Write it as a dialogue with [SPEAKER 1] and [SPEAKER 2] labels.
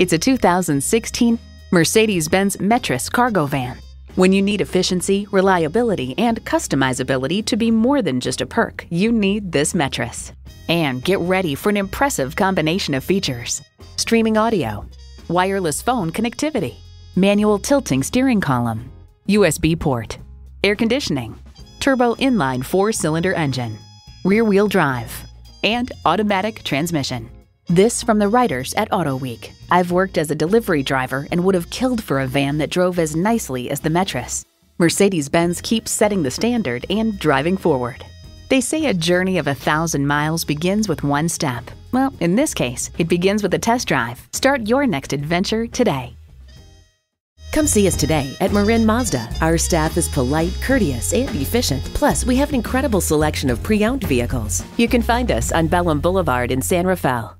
[SPEAKER 1] It's a 2016 Mercedes-Benz Metris cargo van. When you need efficiency, reliability, and customizability to be more than just a perk, you need this Metris. And get ready for an impressive combination of features. Streaming audio, wireless phone connectivity, manual tilting steering column, USB port, air conditioning, turbo inline four-cylinder engine, rear-wheel drive, and automatic transmission. This from the writers at AutoWeek. I've worked as a delivery driver and would have killed for a van that drove as nicely as the Metris. Mercedes Benz keeps setting the standard and driving forward. They say a journey of a thousand miles begins with one step. Well, in this case, it begins with a test drive. Start your next adventure today.
[SPEAKER 2] Come see us today at Marin Mazda. Our staff is polite, courteous, and efficient. Plus, we have an incredible selection of pre owned vehicles. You can find us on Bellam Boulevard in San Rafael.